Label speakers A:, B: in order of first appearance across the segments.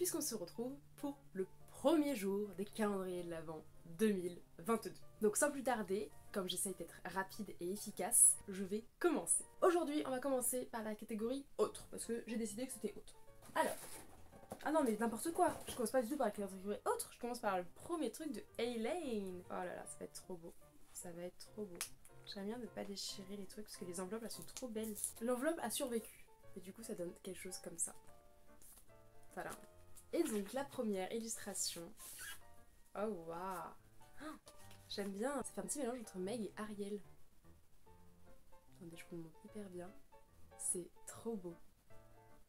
A: puisqu'on se retrouve pour le premier jour des calendriers de l'Avent 2022. Donc sans plus tarder, comme j'essaye d'être rapide et efficace, je vais commencer. Aujourd'hui, on va commencer par la catégorie autre, parce que j'ai décidé que c'était autre. Alors, ah non mais n'importe quoi, je commence pas du tout par la catégorie autre, je commence par le premier truc de Elaine. Oh là là, ça va être trop beau. Ça va être trop beau. J'aime bien ne pas déchirer les trucs parce que les enveloppes elles sont trop belles. L'enveloppe a survécu. Et du coup ça donne quelque chose comme ça. Voilà. Et donc la première illustration. Oh waouh J'aime bien. Ça fait un petit mélange entre Meg et Ariel. Attendez, je vous le montre hyper bien. C'est trop beau.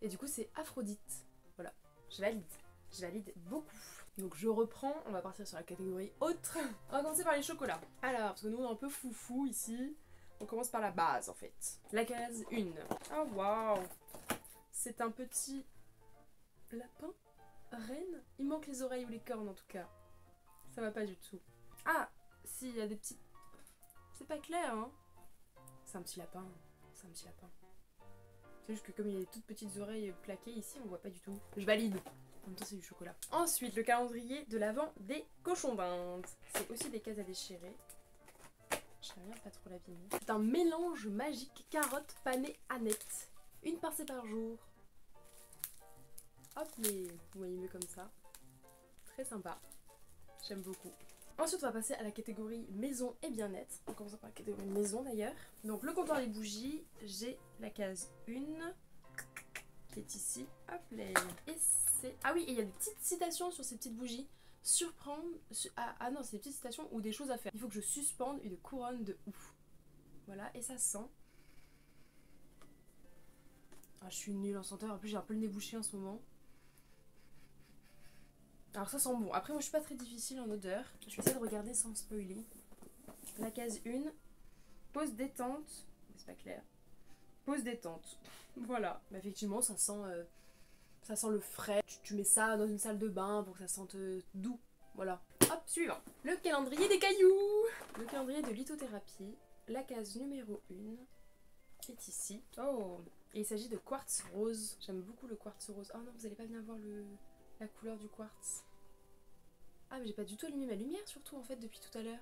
A: Et du coup c'est Aphrodite. Voilà. Je valide. Je valide beaucoup. Donc je reprends, on va partir sur la catégorie autre. On va commencer par les chocolats. Alors, parce que nous on est un peu foufou ici. On commence par la base en fait. La case 1. Oh waouh C'est un petit lapin Reine Il manque les oreilles ou les cornes en tout cas. Ça va pas du tout. Ah Si, il y a des petits... C'est pas clair hein C'est un petit lapin. C'est un petit lapin. C'est juste que comme il y a des toutes petites oreilles plaquées ici, on voit pas du tout. Je valide en même temps, c'est du chocolat. Ensuite, le calendrier de l'avant des cochons d'Inde. C'est aussi des cases à déchirer. J'aime bien pas trop l'abîmer. C'est un mélange magique carotte panée Annette. Une pincée par jour. Hop, mais vous voyez mieux comme ça. Très sympa. J'aime beaucoup. Ensuite, on va passer à la catégorie maison et bien-être. On commence par la catégorie maison d'ailleurs. Donc, le comptoir des bougies, j'ai la case 1 qui est ici. Hop là. Et c'est. Ah oui, et il y a des petites citations sur ces petites bougies. Surprendre. Ah, ah non, c'est des petites citations ou des choses à faire. Il faut que je suspende une couronne de ouf. Voilà, et ça sent. Ah, je suis nulle en senteur. En plus, j'ai un peu le nez bouché en ce moment. Alors ça sent bon. Après moi je suis pas très difficile en odeur. Je vais essayer de regarder sans spoiler. La case 1. Pause détente. C'est pas clair. Pause détente. voilà. Mais effectivement ça sent, euh, ça sent le frais. Tu, mets ça dans une salle de bain pour que ça sente euh, doux. Voilà. Hop, suivant. Le calendrier des cailloux. Le calendrier de lithothérapie. La case numéro 1 est ici. Oh il s'agit de quartz rose. J'aime beaucoup le quartz rose. Oh non, vous allez pas bien voir le, la couleur du quartz. Ah mais j'ai pas du tout allumé ma lumière surtout en fait depuis tout à l'heure.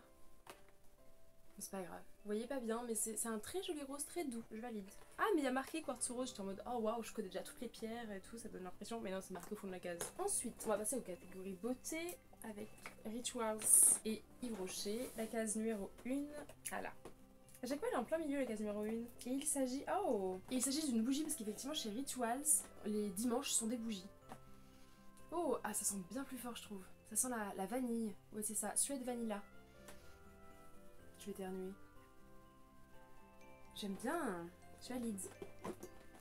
A: C'est pas grave. Vous voyez pas bien mais c'est un très joli rose très doux. Je valide. Ah mais il y a marqué quartz rose. J'étais en mode oh waouh je connais déjà toutes les pierres et tout. Ça donne l'impression. Mais non c'est marqué au fond de la case. Ensuite on va passer aux catégories beauté avec Rituals et Yves Rocher. La case numéro 1. Voilà. À chaque fois, elle est en plein milieu, la case numéro 1. Et il s'agit... Oh Et il s'agit d'une bougie, parce qu'effectivement, chez Rituals, les dimanches sont des bougies. Oh, ah ça sent bien plus fort je trouve. Ça sent la, vanille. Ouais c'est ça, Suède Vanilla. Je vais éternuer. J'aime bien. Je valide.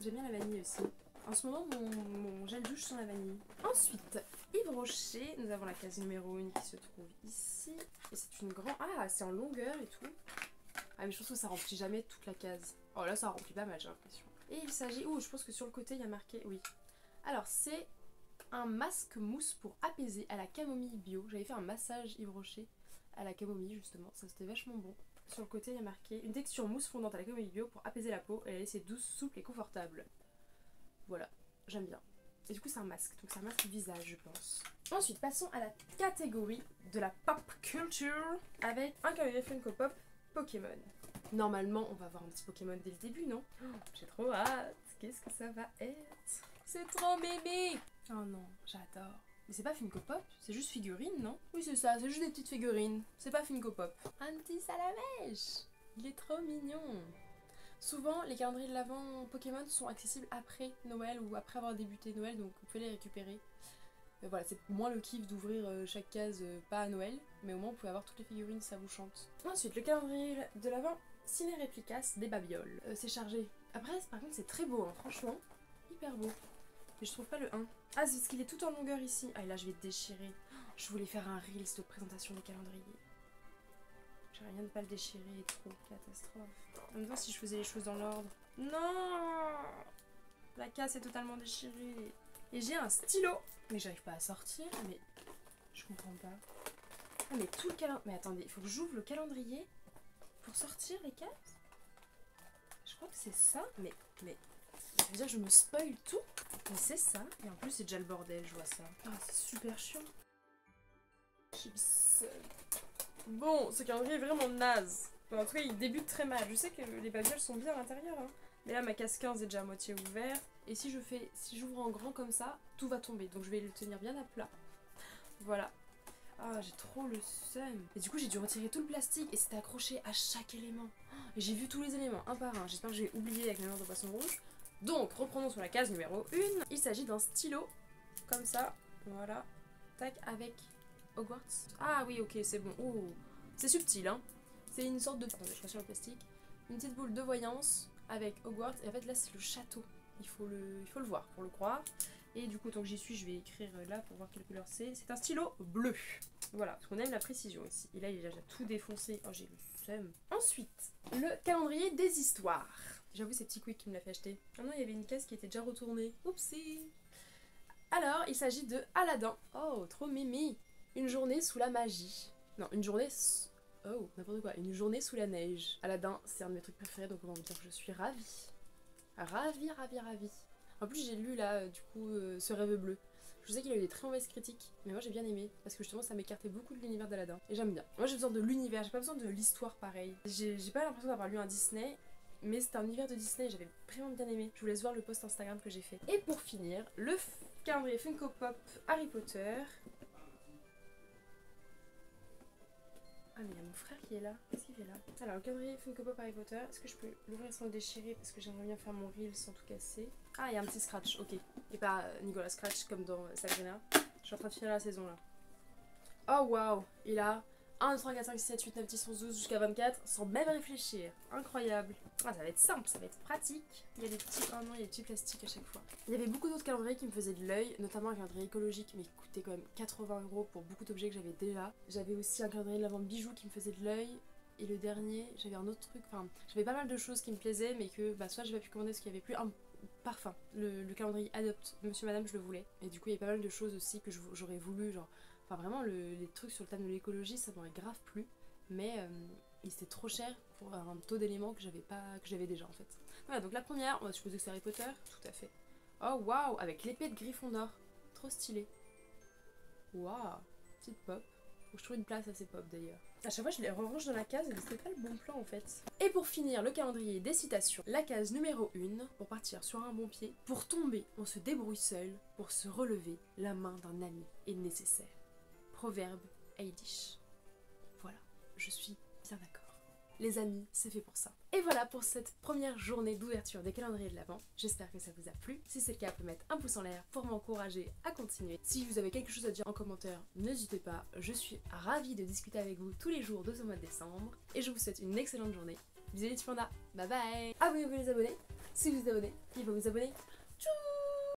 A: J'aime bien la vanille aussi. En ce moment, mon, gel douche sent la vanille. Ensuite, Yves Rocher, nous avons la case numéro 1 qui se trouve ici. Et c'est une grande... Ah, c'est en longueur et tout. Ah, mais je pense que ça remplit jamais toute la case. Oh là, ça remplit pas mal, j'ai l'impression. Et il s'agit... Oh, je pense que sur le côté, il y a marqué... Oui. Alors, c'est un masque mousse pour apaiser à la camomille bio. J'avais fait un massage Yves Rocher à la camomille justement, ça c'était vachement bon. Sur le côté il y a marqué une texture mousse fondante à la camomille bio pour apaiser la peau et la laisser douce, souple et confortable. Voilà, j'aime bien. Et du coup c'est un masque, donc c'est un masque visage je pense. Ensuite passons à la catégorie de la pop culture avec un calendrier Funko Pop Pokémon. Normalement on va avoir un petit Pokémon dès le début non? J'ai trop hâte, qu'est-ce que ça va être? C'est trop mémé Oh non, j'adore. Mais c'est pas Funko Pop, c'est juste figurine, non? Oui, c'est ça, c'est juste des petites figurines. C'est pas Funko Pop. Un petit salamèche Il est trop mignon Souvent, les calendriers de l'avant Pokémon sont accessibles après Noël ou après avoir débuté Noël, donc vous pouvez les récupérer. Mais voilà, c'est moins le kiff d'ouvrir euh, chaque case, euh, pas à Noël, mais au moins vous pouvez avoir toutes les figurines si ça vous chante. Ensuite, le calendrier de l'avant Ciné Réplicas des babioles. Euh, c'est chargé. Après, par contre, c'est très beau, hein, franchement. Hyper beau. Mais je trouve pas le 1. Ah, c'est parce qu'il est tout en longueur ici. Ah, et là, je vais déchirer. Je voulais faire un Reels de présentation des calendriers. J'ai rien de pas le déchirer, trop catastrophe. En même temps, si je faisais les choses dans l'ordre. Non La casse est totalement déchirée. Et j'ai un stylo. Mais j'arrive pas à sortir. Mais je comprends pas. Ah, mais tout le calendrier. Mais attendez, il faut que j'ouvre le calendrier pour sortir les cases? Je crois que c'est ça. Mais, mais veut dire je me spoil tout Mais c'est ça. Et en plus, c'est déjà le bordel, je vois ça. Ah, c'est super chiant. Je suis Bon, ce calendrier est vraiment naze. en tout cas, il débute très mal. Je sais que les babioles sont bien à l'intérieur. Hein. Mais là, ma case 15 est déjà à moitié ouverte. Et si je fais, si j'ouvre en grand comme ça, tout va tomber. Donc je vais le tenir bien à plat. Voilà. Ah, j'ai trop le seum. Et du coup, j'ai dû retirer tout le plastique et c'était accroché à chaque élément. Et j'ai vu tous les éléments un par un. J'espère que j'ai oublié avec la de poisson rouge. Donc, reprenons sur la case numéro 1. Il s'agit d'un stylo, comme ça. Voilà. Tac, avec Hogwarts. Ah oui, ok, c'est bon. Oh, c'est subtil, hein. C'est une sorte de... Attendez, je sur le plastique. Une petite boule de voyance avec Hogwarts. Et en fait, là, c'est le château. Il faut le, voir pour le croire. Et du coup, tant que j'y suis, je vais écrire là pour voir quelle couleur c'est. C'est un stylo bleu. Voilà, parce qu'on aime la précision ici. Et là, il a déjà tout défoncé. Oh, j'ai le. Ensuite, le calendrier des histoires. J'avoue, c'est Petit Quick qui me l'a fait acheter. Ah non, il y avait une caisse qui était déjà retournée. Oupsie Alors, il s'agit de Aladdin. Oh, trop mimi Une journée sous la magie. Non, une journée... Oh, n'importe quoi. Une journée sous la neige. Aladdin, c'est un de mes trucs préférés, donc on va vous dire que je suis ravie. Ravie, ravie, ravie. En plus, j'ai lu là, du coup, euh, Ce rêve bleu. Je sais qu'il a eu des très mauvaises critiques, mais moi j'ai bien aimé parce que justement ça m'écartait beaucoup de l'univers d'Aladin et j'aime bien. Moi j'ai besoin de l'univers, j'ai pas besoin de l'histoire pareil. J'ai pas l'impression d'avoir lu un Disney, mais c'est un univers de Disney j'avais vraiment bien aimé. Je vous laisse voir le post Instagram que j'ai fait. Et pour finir, le calendrier Funko Pop Harry Potter Ah mais il y a mon frère qui est là. Qu'est-ce qu'il fait là? Alors le calendrier Funko Pop Harry Potter, est-ce que je peux l'ouvrir sans le déchirer parce que j'aimerais bien faire mon reel sans tout casser? Ah il y a un petit scratch, ok. Et pas euh, Nicolas Scratch comme dans Sabrina. Je suis en train de finir la saison là. Oh waouh Il a 1, 2, 3, 4, 5, 6, 7, 8, 9, 10, 11, 12 jusqu'à 24 sans même réfléchir. Incroyable. Ah, ça va être simple, ça va être pratique. Il y a des petits. Oh non, il y a des petits plastiques à chaque fois. Il y avait beaucoup d'autres calendriers qui me faisaient de l'œil, notamment un calendrier écologique, mais qui coûtait quand même 80 euros pour beaucoup d'objets que j'avais déjà. J'avais aussi un calendrier de la vente bijoux qui me faisait de l'œil. Et le dernier, j'avais un autre truc. Enfin, j'avais pas mal de choses qui me plaisaient, mais que bah, soit j'avais pu commander parce qu'il y avait plus un parfum. Le, calendrier Adopt, monsieur, madame, je le voulais. Et du coup, il y avait pas mal de choses aussi que j'aurais voulu, genre. Enfin, vraiment, les trucs sur le thème de l'écologie, ça m'aurait grave plu. Mais euh, il c'était trop cher pour un taux d'éléments que j'avais pas que j'avais déjà en fait. Voilà, donc la première, on va supposer que c'est Harry Potter, tout à fait. Oh waouh, avec l'épée de Gryffondor. Trop stylé. Waouh, petite pop. Faut que je trouve une place à ces pop d'ailleurs. À chaque fois, je les range dans la case et c'était pas le bon plan en fait. Et pour finir le calendrier des citations, la case numéro 1, pour partir sur un bon pied. Pour tomber, on se débrouille seul. Pour se relever, la main d'un ami est nécessaire. Proverbe Aidish. Voilà, je suis bien d'accord. Les amis, c'est fait pour ça. Et voilà pour cette première journée d'ouverture des calendriers de l'Avent. J'espère que ça vous a plu. Si c'est le cas, vous mettre un pouce en l'air pour m'encourager à continuer. Si vous avez quelque chose à dire en commentaire, n'hésitez pas. Je suis ravie de discuter avec vous tous les jours de ce mois de décembre. Et je vous souhaite une excellente journée. Bisous les petits Bye bye Abonnez-vous les abonnés. Si vous êtes abonné, il faut vous abonner